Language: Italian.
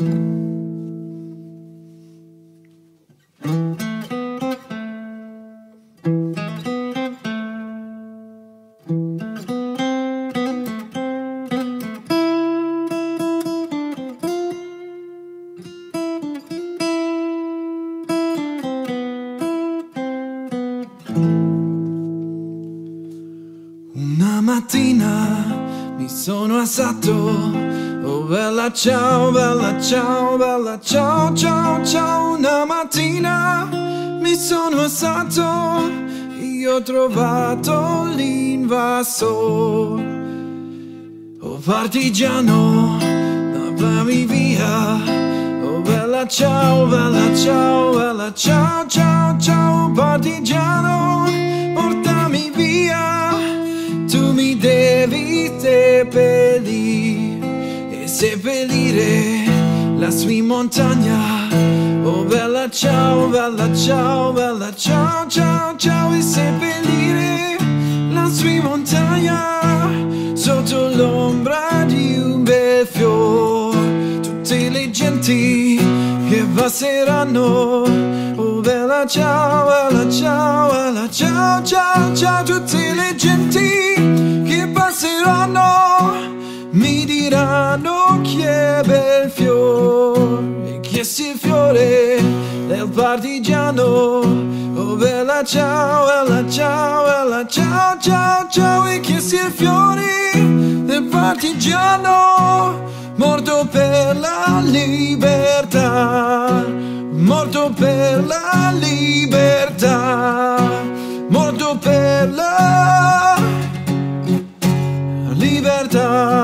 Una mattina mi sono alzato Ciao, bella ciao, bella ciao, ciao, ciao. Una mattina mi sono alzato, io ho trovato l'invasor. Oh partigiano, lavami via. Oh bella ciao, bella ciao, bella ciao, ciao, ciao. Partigiano, portami via. Tu mi devi seppellire e seppellire la sua montagna. Oh bella ciao, bella ciao, bella ciao, ciao, ciao e seppellire la sua montagna sotto l'ombra di un bel fiore. Tutte le genti che passeranno. Oh bella ciao, bella ciao, bella ciao, ciao, ciao. Tutte le genti occhi e bel fiore che si fiore del partigiano. Oh bella ciao bella ciao bella ciao ciao ciao e che si fiore del partigiano morto per la libertà morto per la libertà morto per la libertà.